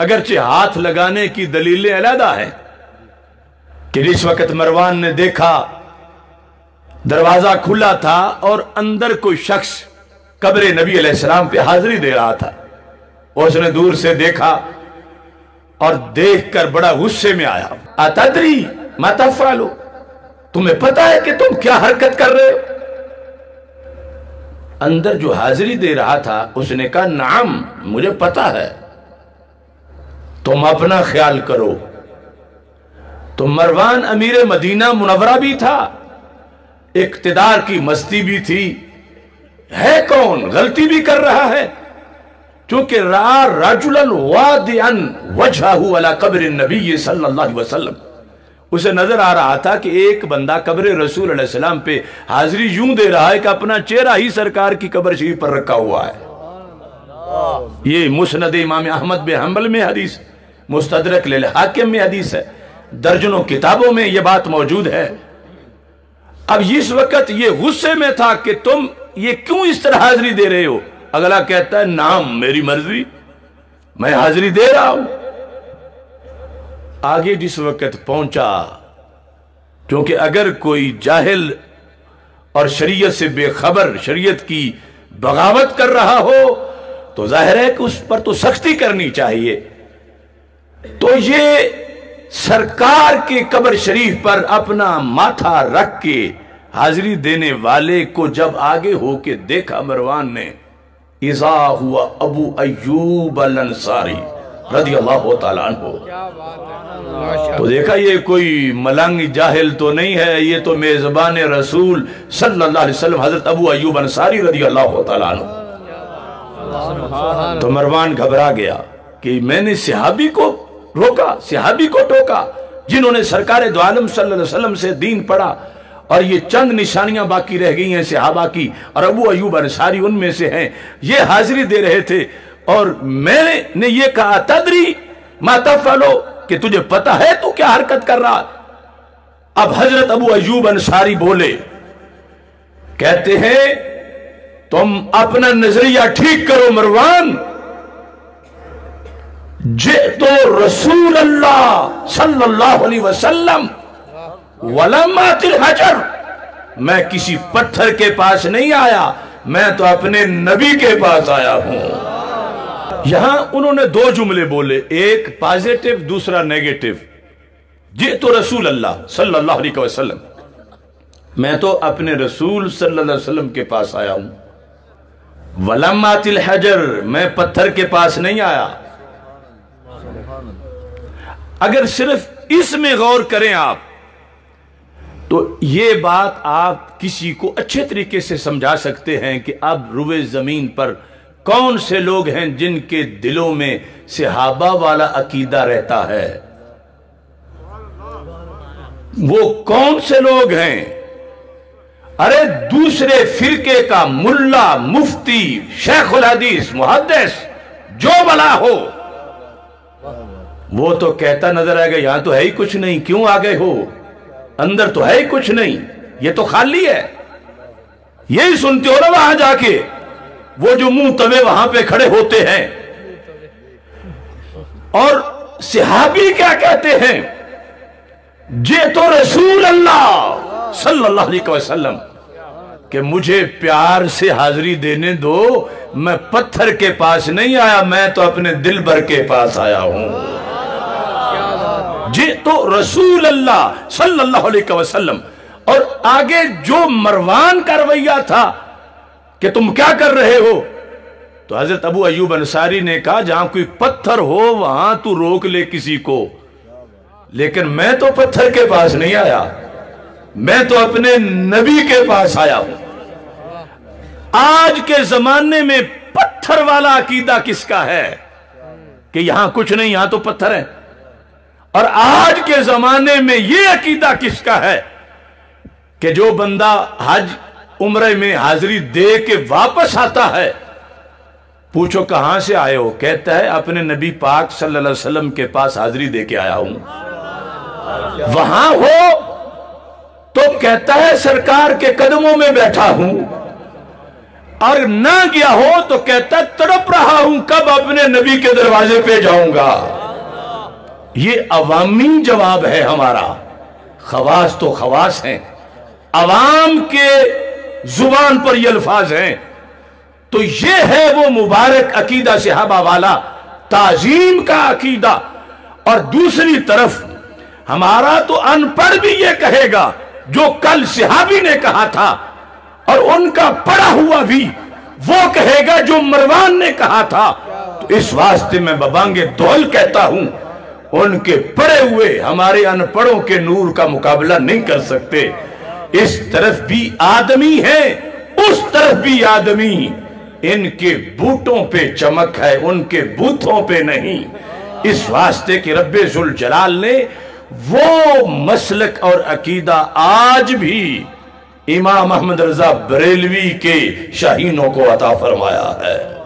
अगरचे हाथ लगाने की दलीलें अलहदा है। कि जिस वक्त मरवान ने देखा, दरवाज़ा खुला था और अंदर कोई शख्स कब्र नबी सलाम पे हाजिरी दे रहा था। उसने दूर से देखा और देखकर बड़ा गुस्से में आया। अतदरी माता फालो तुम्हें पता है कि तुम क्या हरकत कर रहे हो? अंदर जो हाजिरी दे रहा था, उसने कहा, नाम, मुझे पता है। तुम अपना ख्याल करो। तो मरवान अमीर मदीना मुनवरा भी था, इकतदार की मस्ती भी थी। है कौन? गलती भी कर रहा है। क्योंकि कब्र नबी सल्लल्लाहु वसल्लम। उसे नज़र आ रहा था कि एक बंदा कब्र रसूल सलाम पे हाजिरी यूँ दे रहा है कि अपना चेहरा ही सरकार की कब्र शरीफ पर रखा हुआ है। ये मुसनद इमाम अहमद बे हम्बल में हदीस मुस्तदरक ले हाकिम में हदीस है। दर्जनों किताबों में यह बात मौजूद है। अब इस वक्त ये गुस्से में था कि तुम ये क्यों इस तरह हाजिरी दे रहे हो? अगला कहता है, नाम मेरी मर्ज़ी, मैं हाजिरी दे रहा हूँ। आगे जिस वक्त पहुँचा, क्योंकि अगर कोई जाहिल और शरीयत से बेखबर शरीयत की बगावत कर रहा हो तो ज़ाहिर है कि उस पर तो सख्ती करनी चाहिए। तो ये सरकार के कब्र शरीफ पर अपना माथा रख के हाजिरी देने वाले को जब आगे होके देखा मरवान ने, इजा हुआ अबू अयूब अल अंसारी रदी अल्लाह हो तो देखा, ये कोई मलंग जाहिल तो नहीं है, ये तो मेजबान रसूल सल्लल्लाहु अलैहि वसल्लम, हज़रत अबू अयूब अंसारी रज़ी अल्लाह तो मरवान घबरा गया कि मैंने सिहाबी को रोका सिहाबी को टोका जिन्होंने सरकार अलैहि वसल्लम से दीन पढ़ा, और ये चंद निशानियाँ बाकी रह गई हैं सिहाबा की, और अबू अयूब अंसारी उनमें से हैं। ये हाजिरी दे रहे थे, और मैंने ये कहा, तदरी माता फलो कि तुझे पता है तू क्या हरकत कर रहा? अब हज़रत अबू अयूब अंसारी बोले, कहते हैं, तुम अपना नज़रिया ठीक करो, मरवान जे तो रसूल अल्लाह सल्लल्लाहु अलैहि वसल्लम वलमातिल हजर। मैं किसी पत्थर के पास नहीं आया, मैं तो अपने नबी के पास आया हूँ। यहाँ उन्होंने दो जुमले बोले, एक पॉजिटिव, दूसरा नेगेटिव। जे तो रसूल अल्लाह सल्लल्लाहु अलैहि वसल्लम। मैं तो अपने रसूल सल्लल्लाहु अलैहि वसल्लम के पास आया हूँ। वलमातिल हजर, मैं पत्थर के पास नहीं आया। अगर सिर्फ़ इसमें गौर करें आप तो ये बात आप किसी को अच्छे तरीके से समझा सकते हैं कि अब रुवे ज़मीन पर कौन से लोग हैं जिनके दिलों में सिहाबा वाला अकीदा रहता है? वो कौन से लोग हैं? अरे दूसरे फिरके का मुल्ला, मुफ्ती, शेखुल हदीस मुहदस जो बला हो। वो तो कहता नज़र आएगा यहाँ तो है ही कुछ नहीं, क्यों आ गए हो? अंदर तो है ही कुछ नहीं, ये तो खाली है। यही सुनते हो ना वहाँ जाके, वो जो मुँह तवे वहाँ पे खड़े होते हैं। और सिहाबी क्या कहते हैं? जे तो रसूल अल्लाह सल्लल्लाहु अलैहि वसल्लम, कि मुझे प्यार से हाजिरी देने दो, मैं पत्थर के पास नहीं आया, मैं तो अपने दिल भर के पास आया हूँ। जे तो रसूल अल्लाह सल्लल्लाहु अलैहि वसल्लम। और आगे जो मरवान का रवैया था कि तुम क्या कर रहे हो? तो हज़रत अबू अयूब अंसारी ने कहा, जहाँ कोई पत्थर हो, वहाँ तू रोक ले किसी को। लेकिन मैं तो पत्थर के पास नहीं आया। मैं तो अपने नबी के पास आया हूँ। आज के जमाने में पत्थर वाला अकीदा किसका है? कि यहाँ कुछ नहीं, यहाँ तो पत्थर है। और आज के जमाने में यह अकीदा किसका है कि जो बंदा हज उम्र में हाजिरी दे के वापस आता है, पूछो कहाँ से आए हो? कहता है, अपने नबी पाक सल्लल्लाहु अलैहि वसल्लम के पास हाजिरी दे के आया हूँ। वहाँ हो तो कहता है, सरकार के कदमों में बैठा हूँ। और ना गया हो तो कहता तड़प रहा हूँ, कब अपने नबी के दरवाजे पे जाऊँगा। ये अवामी जवाब है हमारा। खवास तो खवास हैं। अवाम के ज़ुबान पर ये अल्फाज हैं। तो ये है वो मुबारक अकीदा सिहाबा वाला, ताजीम का अकीदा। और दूसरी तरफ़, हमारा तो अनपढ़ भी ये कहेगा, जो कल सिहाबी ने कहा था, और उनका पढ़ा हुआ भी, वो कहेगा जो मरवान ने कहा था। तो इस वास्ते में बबांगे दौल कहता हूँ उनके पड़े हुए हमारे अनपढ़ों के नूर का मुकाबला नहीं कर सकते। इस तरफ़ भी आदमी है, उस तरफ़ भी आदमी। इनके बूटों पे चमक है, उनके बूथों पे नहीं। इस वास्ते के रब्बे जुल जलाल ने वो मसलक और अकीदा आज भी इमाम अहमद रजा बरेलवी के शाहीनों को अता फरमाया है।